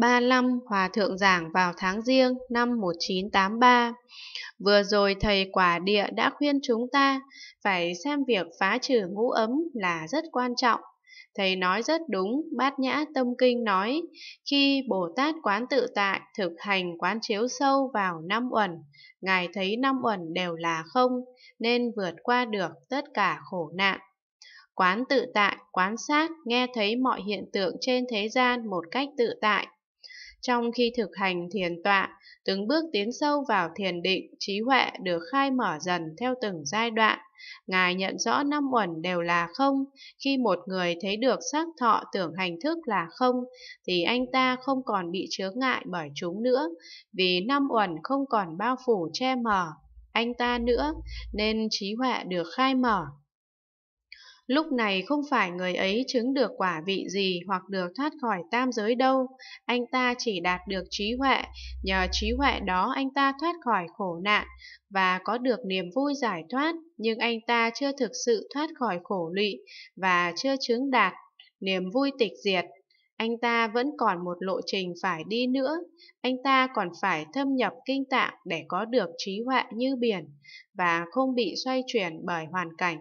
35 Hòa Thượng giảng vào tháng riêng năm 1983. Vừa rồi thầy quả địa đã khuyên chúng ta phải xem việc phá trừ ngũ ấm là rất quan trọng. Thầy nói rất đúng, Bát Nhã Tâm Kinh nói, khi Bồ Tát quán tự tại thực hành quán chiếu sâu vào năm uẩn, Ngài thấy năm uẩn đều là không, nên vượt qua được tất cả khổ nạn. Quán tự tại, quán sát, nghe thấy mọi hiện tượng trên thế gian một cách tự tại, trong khi thực hành thiền tọa, từng bước tiến sâu vào thiền định, trí huệ được khai mở dần theo từng giai đoạn. Ngài nhận rõ năm uẩn đều là không. Khi một người thấy được sắc thọ tưởng hành thức là không, thì anh ta không còn bị chướng ngại bởi chúng nữa, vì năm uẩn không còn bao phủ che mờ anh ta nữa, nên trí huệ được khai mở. Lúc này không phải người ấy chứng được quả vị gì hoặc được thoát khỏi tam giới đâu, anh ta chỉ đạt được trí huệ, nhờ trí huệ đó anh ta thoát khỏi khổ nạn và có được niềm vui giải thoát, nhưng anh ta chưa thực sự thoát khỏi khổ lụy và chưa chứng đạt niềm vui tịch diệt. Anh ta vẫn còn một lộ trình phải đi nữa, anh ta còn phải thâm nhập kinh tạng để có được trí huệ như biển và không bị xoay chuyển bởi hoàn cảnh.